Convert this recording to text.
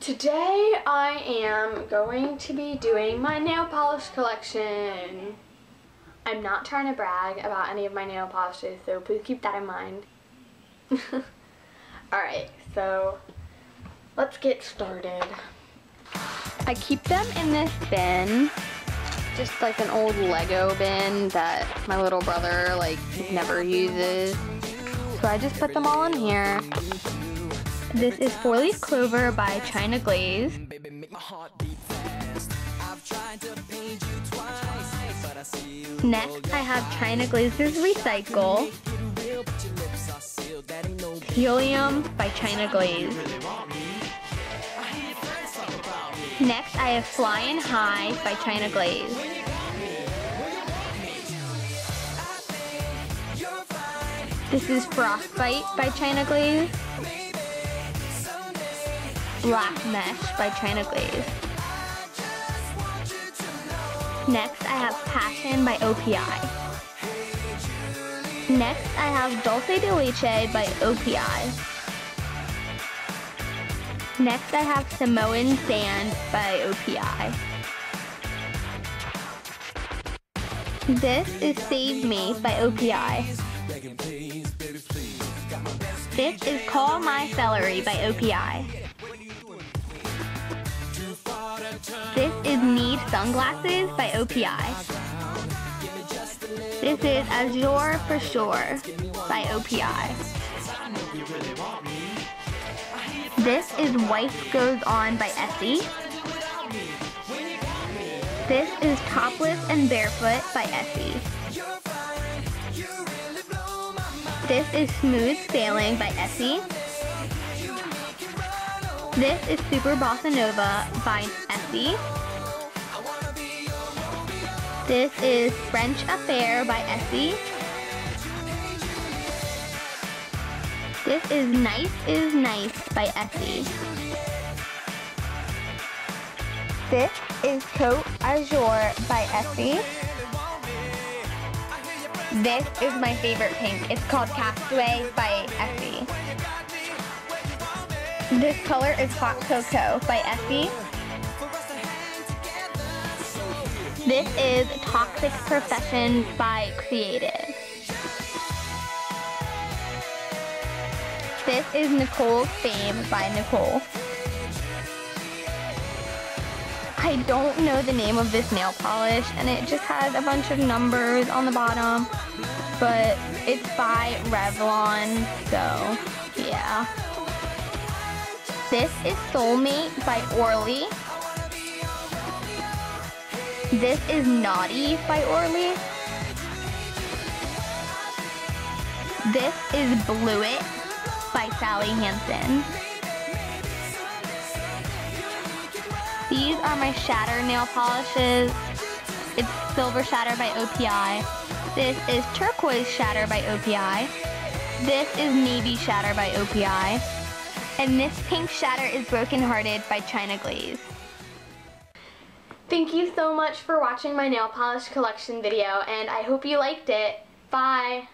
Today I am going to be doing my nail polish collection. I'm not trying to brag about any of my nail polishes, so please keep that in mind. Alright, so let's get started. I keep them in this bin, just like an old Lego bin that my little brother like never uses. So I just put them all in here. This is Four Leaf Clover by China Glaze. Next, I have China Glaze's Recycle. Helium by China Glaze. Next, I have Flying High by China Glaze. This is Frostbite by China Glaze. Black Mesh by China Glaze. Next, I have Passion by OPI. Next, I have Dulce de Leche by OPI. Next, I have Samoan Sand by OPI. This is Save Me by OPI. This is Call My Celery by OPI. This is Need Sunglasses by OPI. This is Azure for Sure by OPI. This is Wife Goes On by Essie. This is Topless and Barefoot by Essie. This is Smooth Sailing by Essie. This is Super Bossa Nova by Essie. This is French Affair by Essie. This is Nice is Nice by Essie. This is Coat Azure by Essie. This is my favorite pink. It's called Castaway by Essie. This color is Hot Cocoa by Essie. This is Toxic Profession by Creative. This is Nicole's Fame by Nicole. I don't know the name of this nail polish and it just has a bunch of numbers on the bottom, but it's by Revlon, so yeah. This is Soulmate by Orly. This is Naughty by Orly. This is Blew It by Sally Hansen. These are my Shatter nail polishes. It's Silver Shatter by OPI. This is Turquoise Shatter by OPI. This is Navy Shatter by OPI. And this Pink Shatter is Brokenhearted by China Glaze. Thank you so much for watching my nail polish collection video and I hope you liked it. Bye!